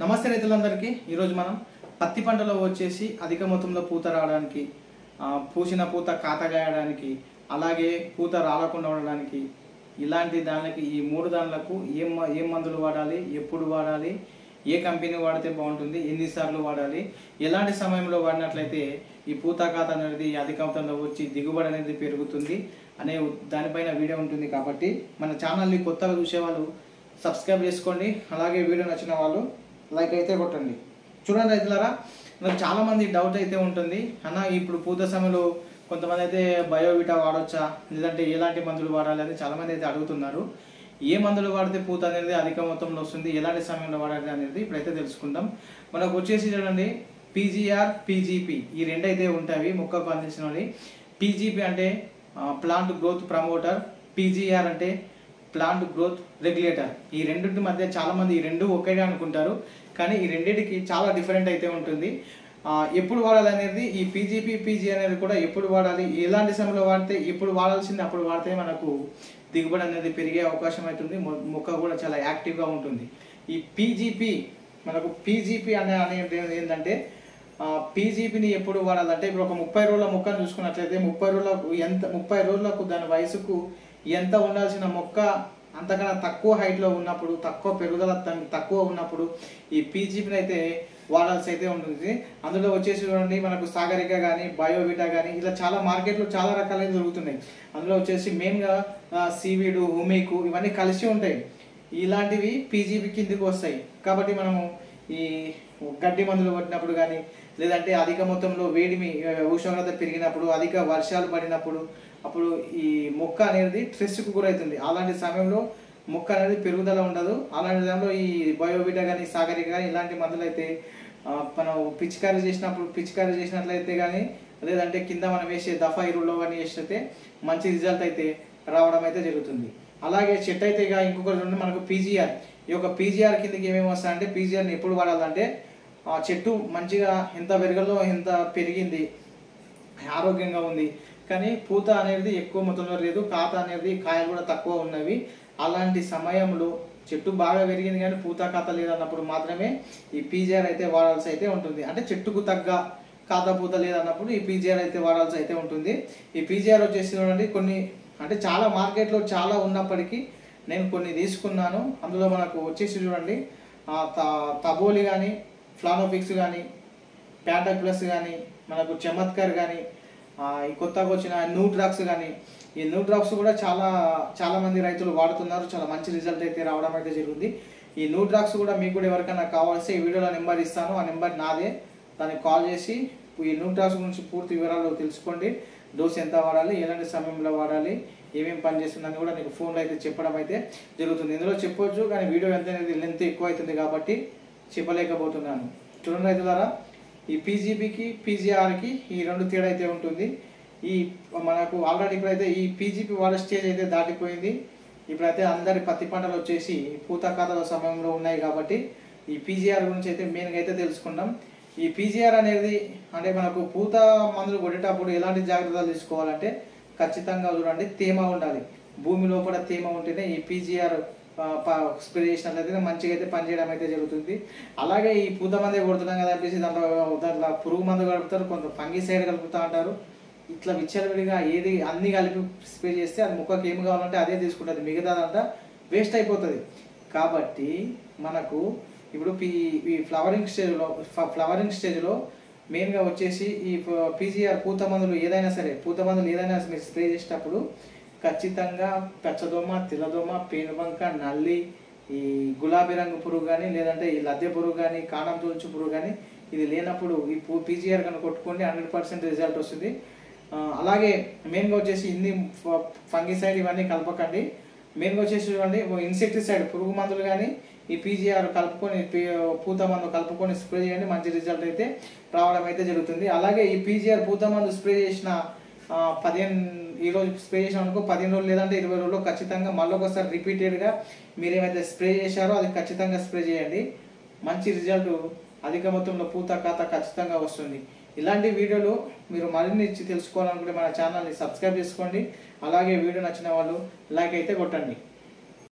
నమస్తే రైతులందరికీ. ఈరోజు మనం పత్తి పంటలో వచ్చేసి అధిక మొత్తంలో పూత రావడానికి పూసిన పూత కాతగాయడానికి అలాగే పూత రాలకుండా ఉండడానికి ఇలాంటి దానికి ఈ మూడు దానిలకు ఏం ఏం మందులు వాడాలి ఎప్పుడు వాడాలి ఏ కంపెనీ వాడితే బాగుంటుంది ఎన్నిసార్లు వాడాలి ఎలాంటి సమయంలో వాడినట్లయితే ఈ పూత ఖాత అనేది అధిక మొత్తంలో వచ్చి దిగుబడి అనేది పెరుగుతుంది అనే దానిపైన వీడియో ఉంటుంది కాబట్టి మన ఛానల్ని కొత్తగా చూసేవాళ్ళు సబ్స్క్రైబ్ చేసుకోండి. అలాగే వీడియో నచ్చిన వాళ్ళు లైక్ అయితే కొట్టండి. చూడండి రైతులారా నాకు చాలామంది డౌట్ అయితే ఉంటుంది. అన్న ఇప్పుడు పూత సమయంలో కొంతమంది అయితే బయోవిటా వాడొచ్చా? లేదంటే ఎలాంటి మందులు వాడాలి అని చాలామంది అయితే అడుగుతున్నారు. ఏ మందులు వాడితే పూత అనేది అధిక మొత్తంలో వస్తుంది? ఎలాంటి సమయంలో వాడాలి అనేది ఇప్పుడైతే తెలుసుకుందాం. మనకు వచ్చేసి చూడండి పీజీఆర్ పీజీపీ ఈ రెండు అయితే ఉంటాయి. మొక్కకు అందించినవి. పీజీపీ అంటే ప్లాంట్ గ్రోత్ ప్రమోటర్ పీజీఆర్ అంటే ప్లాంట్ గ్రోత్ రెగ్యులేటర్ ఈ రెండింటి మధ్య చాలామంది ఈ రెండు ఒకేగా అనుకుంటారు కానీ ఈ రెండింటికి చాలా డిఫరెంట్ అయితే ఉంటుంది. ఎప్పుడు వాడాలి అనేది ఈ పీజీపీ పీజీ అనేది కూడా ఎప్పుడు వాడాలి ఎలాంటి సమయంలో వాడితే ఎప్పుడు వాడాల్సింది అప్పుడు వాడితే మనకు దిగుబడి అనేది పెరిగే అవకాశం అవుతుంది మొక్క కూడా చాలా యాక్టివ్గా ఉంటుంది. ఈ పీజీపీ మనకు పీజీపీ అనే అనేది ఏంటంటే పీజీపీని ఎప్పుడు వాడాలంటే ఇప్పుడు ఒక ముప్పై రోజుల మొక్కను చూసుకున్నట్లయితే ముప్పై రోజులకు ఎంత ముప్పై రోజులకు దాని వయసుకు ఎంత ఉండాల్సిన మొక్క అంతకన్నా తక్కువ హైట్లో ఉన్నప్పుడు తక్కువ పెరుగుదల తక్కువ ఉన్నప్పుడు ఈ పీజీపీని అయితే వాడాల్సి అయితే ఉంటుంది. అందులో వచ్చేసి చూడండి మనకు సాగరిక కానీ బయోవిటా కానీ ఇలా చాలా మార్కెట్లో చాలా రకాలైన దొరుకుతున్నాయి. అందులో వచ్చేసి మెయిన్గా సీవీడు హుమీకు ఇవన్నీ కలిసి ఉంటాయి. ఇలాంటివి పీజీపీ కిందికి వస్తాయి. కాబట్టి మనము ఈ గడ్డి మందులు కొట్టినప్పుడు కానీ లేదంటే అధిక మొత్తంలో వేడిమి ఉష్ణోగ్రత పెరిగినప్పుడు అధిక వర్షాలు పడినప్పుడు అప్పుడు ఈ మొక్క అనేది స్ట్రెస్కు గురవుతుంది అలాంటి సమయంలో మొక్క అనేది పెరుగుదల ఉండదు. అలాంటి సమయంలో ఈ బయోవిటా కానీ సాగరిక కానీ ఇలాంటి మందులు అయితే మనం పిచికారీ చేసినప్పుడు పిచికారీ చేసినట్లయితే కానీ లేదంటే కింద మనం వేసే దఫా ఇరువులో కానీ వేసినైతే మంచి రిజల్ట్ అయితే రావడం అయితే జరుగుతుంది. అలాగే చెట్టు అయితే ఇక ఇంకొకటి మనకు పీజీఆర్. ఈ యొక్క పీజీఆర్ కిందకి ఏమేమి వస్తాయంటే పీజీఆర్ని ఎప్పుడు వాడాలంటే ఆ చెట్టు మంచిగా ఎంత పెరగలో ఎంత పెరిగింది. ఆరోగ్యంగా ఉంది. కానీ పూత అనేది ఎక్కువ మొత్తంలో లేదు. కాత అనేది కాయలు కూడా తక్కువ ఉన్నవి. అలాంటి సమయంలో చెట్టు బాగా పెరిగింది కానీ పూత కాత లేదన్నప్పుడు మాత్రమే ఈ పీజీఆర్ అయితే వాడాల్సి అయితే ఉంటుంది. అంటే చెట్టుకు తగ్గ కాత పూత లేదన్నప్పుడు ఈ పీజీఆర్ అయితే వాడాల్సి అయితే ఉంటుంది. ఈ పీజీఆర్ వచ్చేసి చూడండి కొన్ని అంటే చాలా మార్కెట్లో చాలా ఉన్నప్పటికీ నేను కొన్ని తీసుకున్నాను. అందులో మనకు వచ్చేసి చూడండి తబోలి కానీ ఫ్లానోఫిక్స్ కానీ ప్యాటక్ ప్లస్ కానీ మనకు చమత్కర్ కానీ ఈ కొత్తగా వచ్చిన న్యూట్రాక్స్ కానీ ఈ న్యూ న్యూట్రాక్స్ కూడా చాలా చాలామంది రైతులు వాడుతున్నారు. చాలా మంచి రిజల్ట్ అయితే రావడం అయితే జరిగింది. ఈ న్యూ డ్రాక్స్ కూడా మీకు కూడా ఎవరికైనా కావాల్సి ఈ వీడియోలో నెంబర్ ఇస్తాను. ఆ నెంబర్ నాదే. దానికి కాల్ చేసి ఈ న్యూ డ్రాక్స్ గురించి పూర్తి వివరాలు తెలుసుకోండి. డోస్ ఎంత వాడాలి ఎలాంటి సమయంలో వాడాలి ఏమేమి పని చేస్తుందని కూడా నీకు ఫోన్లో అయితే చెప్పడం అయితే జరుగుతుంది. ఇందులో చెప్పొచ్చు కానీ వీడియో ఎంత అనేది లెంత్ ఎక్కువ అవుతుంది కాబట్టి చెప్పలేకపోతున్నాను. చూడండి రైతులారా ఈ పీజీపీకి పీజీఆర్కి ఈ రెండు తేడా అయితే ఉంటుంది. ఈ మనకు ఆల్రెడీ ఇప్పుడైతే ఈ పీజీపీ వాళ్ళ స్టేజ్ అయితే దాటిపోయింది. ఇప్పుడైతే అందరి పత్తి పంటలు వచ్చేసి పూత కథల సమయంలో ఉన్నాయి కాబట్టి ఈ పీజీఆర్ గురించి అయితే మెయిన్గా అయితే తెలుసుకున్నాం ఈ పీజీఆర్ అనేది అంటే మనకు పూత మందులు కొట్టేటప్పుడు ఎలాంటి జాగ్రత్తలు తీసుకోవాలంటే ఖచ్చితంగా చూడండి తేమ ఉండాలి. భూమి లోపల తేమ ఉంటేనే ఈ పీజీఆర్ స్ప్రే చేసినట్లయితే మంచిగా అయితే పనిచేయడం అయితే జరుగుతుంది. అలాగే ఈ పూత మందే కొడుతున్నాం కదా చెప్పేసి దాంట్లో దాంట్లో పురుగు మందు కలుపుతారు కొంత ఫంగి సైడ్ కలుపుతా అంటారు ఇట్లా విచ్చలవిడిగా ఏది అన్ని కలిపి స్ప్రే చేస్తే అది ముక్కకి ఏమి కావాలంటే అదే తీసుకుంటుంది. మిగతాదంతా వేస్ట్ అయిపోతుంది. కాబట్టి మనకు ఇప్పుడు పీ ఈ ఫ్లవరింగ్ స్టేజ్లో ఫ్లవరింగ్ స్టేజ్లో మెయిన్గా వచ్చేసి ఈ పీజీఆర్ పూత మందులు ఏదైనా సరే పూత మందులు ఏదైనా మీరు స్ప్రే చేసేటప్పుడు ఖచ్చితంగా పచ్చదోమ తెల్లదోమ పేనుబంక నల్లి ఈ గులాబీ రంగు పురుగు కానీ లేదంటే ఈ లద్దె పురుగు కానీ కాణం తోల్చు పురుగు కానీ ఇది లేనప్పుడు ఈ పీజీఆర్ కనుక కొట్టుకోండి హండ్రెడ్ పర్సెంట్ రిజల్ట్ వస్తుంది. అలాగే మెయిన్గా వచ్చేసి ఇన్ని ఫంగిసైడ్ ఇవన్నీ కలపకండి. మెయిన్గా వచ్చేసి చూడండి ఇన్సెక్టిసైడ్ పురుగు మందులు కానీ ఈ పీజీఆర్ కలుపుకొని పూత మందు కలుపుకొని స్ప్రే చేయండి మంచి రిజల్ట్ అయితే రావడం అయితే జరుగుతుంది. అలాగే ఈ పీజీఆర్ పూత మందు స్ప్రే చేసిన పదిహేను ఈరోజు స్ప్రే చేసాం అనుకో పదిహేను రోజులు లేదంటే ఇరవై రోజుల్లో ఖచ్చితంగా మళ్ళీ ఒకసారి రిపీటెడ్గా మీరు ఏమైతే స్ప్రే చేశారో అది ఖచ్చితంగా స్ప్రే చేయండి. మంచి రిజల్ట్ అధిక మొత్తంలో పూత ఖాతా ఖచ్చితంగా వస్తుంది. ఇలాంటి వీడియోలు మీరు మరిన్ని ఇచ్చి తెలుసుకోవాలనుకుంటే మన ఛానల్ని సబ్స్క్రైబ్ చేసుకోండి. అలాగే వీడియో నచ్చిన వాళ్ళు లైక్ అయితే కొట్టండి.